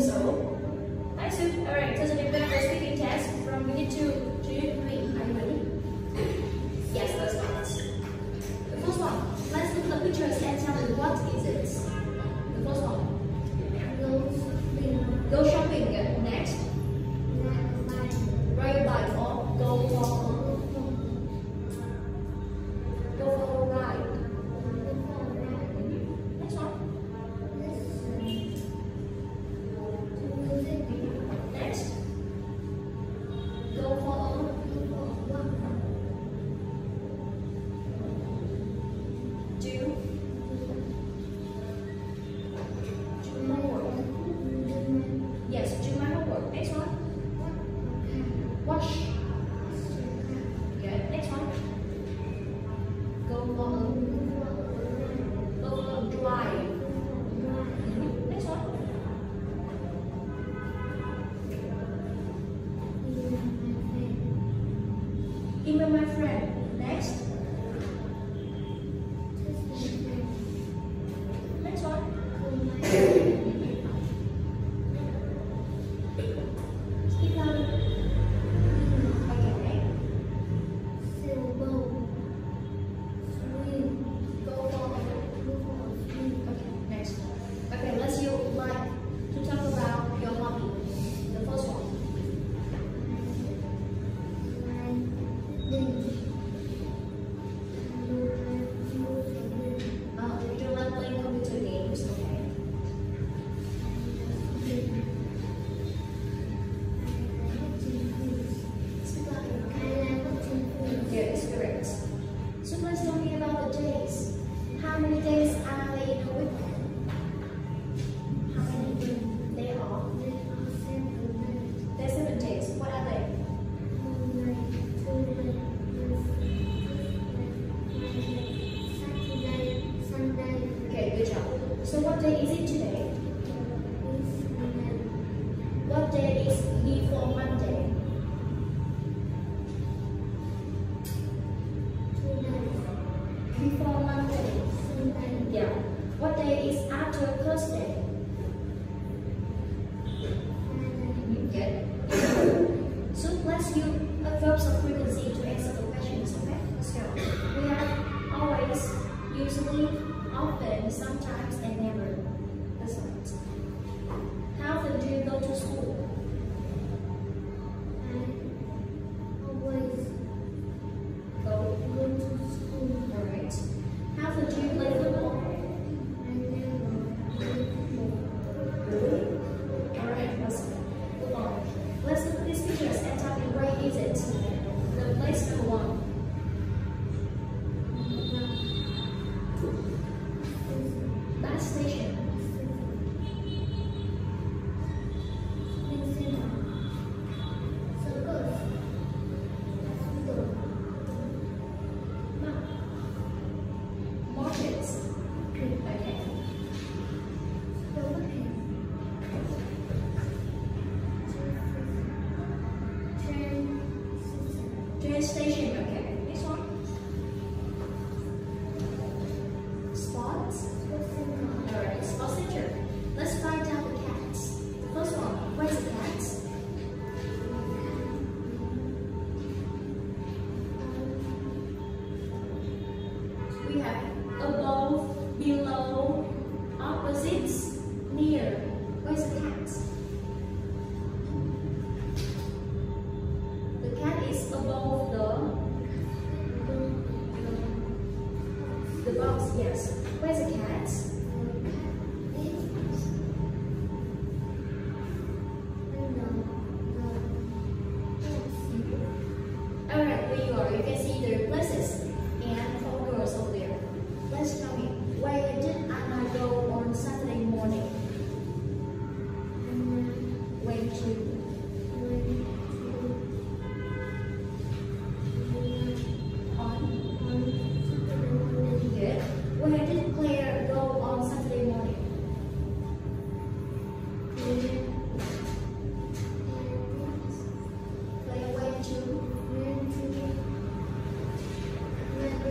so i Nice. Alright, so the a speaking test from me 2 to my friend. Next, So what day is it today? What day is E for Monday? Today. For Monday. Today. Yeah. What day is after Thursday? Yeah. so let's use a verbs of frequency to answer the questions, okay? We have always, usually, often, sometimes, and Stay. The box, yes. Where's the cat? Alright, there you are. You can see places and over there. Let's where did go on Saturday morning?